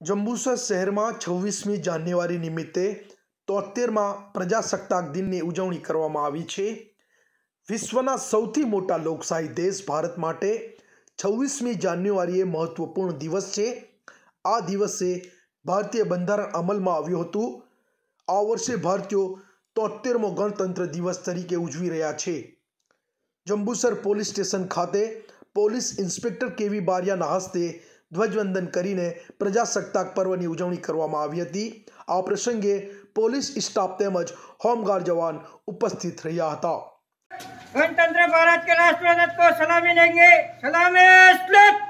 જંબુસર શહેરમાં છવ્વીસમી જાન્યુઆરી નિમિત્તે તોતેરમાં પ્રજાસત્તાક દિનની ઉજવણી કરવામાં આવી છે. વિશ્વના સૌથી મોટા લોકશાહી દેશ ભારત માટે છવ્વીસમી જાન્યુઆરી એ મહત્વપૂર્ણ દિવસ છે. આ દિવસે ભારતીય બંધારણ અમલમાં આવ્યું હતું. આ વર્ષે ભારતીયો તોતેરમો ગણતંત્ર દિવસ તરીકે ઉજવી રહ્યા છે. જંબુસર પોલીસ સ્ટેશન ખાતે પોલીસ ઇન્સ્પેક્ટર કેવી બારિયાના હસ્તે ધ્વજવંદન કરીને પ્રજાસત્તાક પર્વની ઉજવણી કરવામાં આવી હતી આ પ્રસંગે પોલીસ સ્ટાફ તેમજ હોમગાર્ડ જવાન ઉપસ્થિત રહ્યા હતા गणतंत्र भारत के राष्ट्रपति को सलामी देंगे सलामी सलूट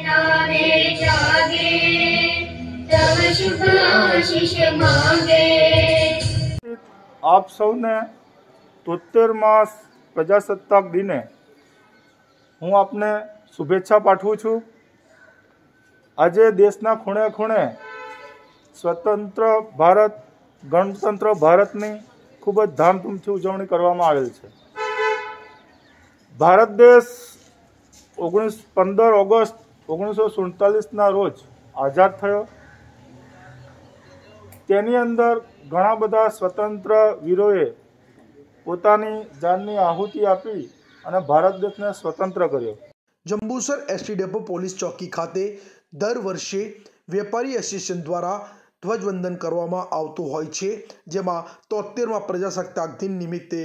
नामे जागे तव शुभ आशीष मांगे આપ સૌને તોતેરમાં પ્રજાસત્તાક દિને હું આપને શુભેચ્છા પાઠવું છું. આજે દેશના ખૂણે ખૂણે સ્વતંત્ર ભારત, ગણતંત્ર ભારતની ખૂબ જ ધામધૂમથી ઉજવણી કરવામાં આવેલ છે. ભારત દેશ ઓગણીસ, પંદર ઓગસ્ટ ઓગણીસો સુડતાલીસના રોજ આઝાદ થયો. તેની અંદર ઘણા બધા સ્વતંત્ર વીરોએ પોતાની જાનની આહુતિ આપી અને ભારત દેશને સ્વતંત્ર કર્યો. જંબુસર એસટી ડેપો પોલીસ ચોકી ખાતે દર વર્ષે વેપારી એસોસિએશન દ્વારા ધ્વજવંદન કરવામાં આવતું હોય છે, જેમાં તોતેરમાં પ્રજાસત્તાક દિન નિમિત્તે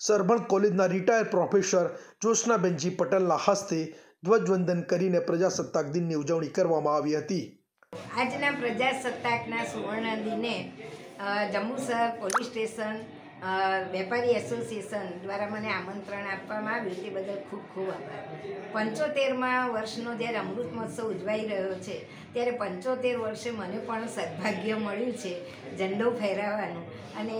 સરભણ કોલેજના રિટાયર પ્રોફેસર જ્યોત્સનાબેનજી પટેલના હસ્તે ધ્વજવંદન કરીને પ્રજાસત્તાક દિનની ઉજવણી કરવામાં આવી હતી. આજના પ્રજાસત્તાકના સુવર્ણ દિને જંબુસર પોલીસ સ્ટેશન વેપારી એસોસિએશન દ્વારા મને આમંત્રણ આપવામાં આવ્યું તે બદલ ખૂબ ખૂબ આભાર. પંચોતેરમાં વર્ષનો જ્યારે અમૃત મહોત્સવ ઉજવાઈ રહ્યો છે, ત્યારે પંચોતેર વર્ષે મને પણ સદભાગ્ય મળ્યું છે ઝંડો ફહેરાવવાનું અને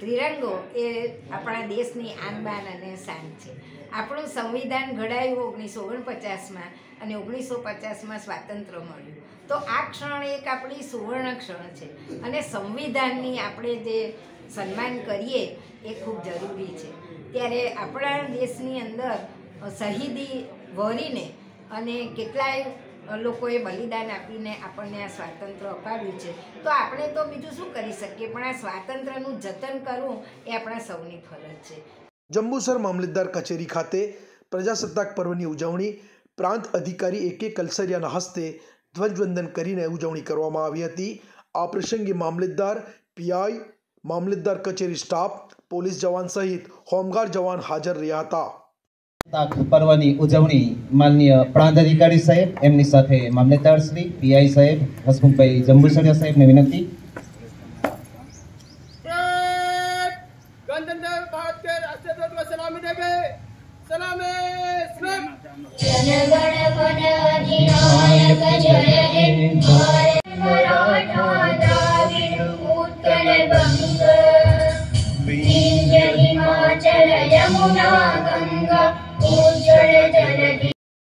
ત્રિરંગો એ આપણા દેશની આનબાન અને શાન છે. આપણું સંવિધાન ઘડાયું ઓગણીસો ઓગણપચાસમાં અને ઓગણીસો પચાસમાં સ્વાતંત્ર્ય મળ્યું. તો આ ક્ષણ એક આપણી સુવર્ણ ક્ષણ છે અને સંવિધાનની આપણે જે સન્માન કરીએ એ ખૂબ જરૂરી છે. ત્યારે આપણા દેશની અંદર શહીદી વરીને અને કેટલાય લોકોએ બલિદાન આપીને આપણને આ સ્વાતંત્ર્ય અપાવ્યું છે. તો આપણે તો બીજું શું કરી શકીએ? પણ આ સ્વાતંત્ર્યનું જતન કરવું એ આપણા સૌની ફરજ છે. જંબુસર મામલતદાર કચેરી ખાતે પ્રજાસત્તાક પર્વની ઉજવણી, પ્રાંત અધિકારી એ કે કલસરિયાના હસ્તે ધ્વજવંદન કરીને ઉજવણી કરવામાં આવી હતી. આ પ્રસંગે મામલતદાર પીઆઈ, મામલતદાર કચેરી સ્ટાફ, પોલીસ જવાન સહિત હોમગાર્ડ જવાન હાજર રહ્યા હતા. પર્વની ઉજવણી માનનીય પ્રાંતાધિકારી સાહેબ એમની સાથે મામલેદાર શ્રી પીઆઈ સાહેબ હસમુખભાઈ જંબુસરિયા સાહેબને વિનંતી ગંગા भारत के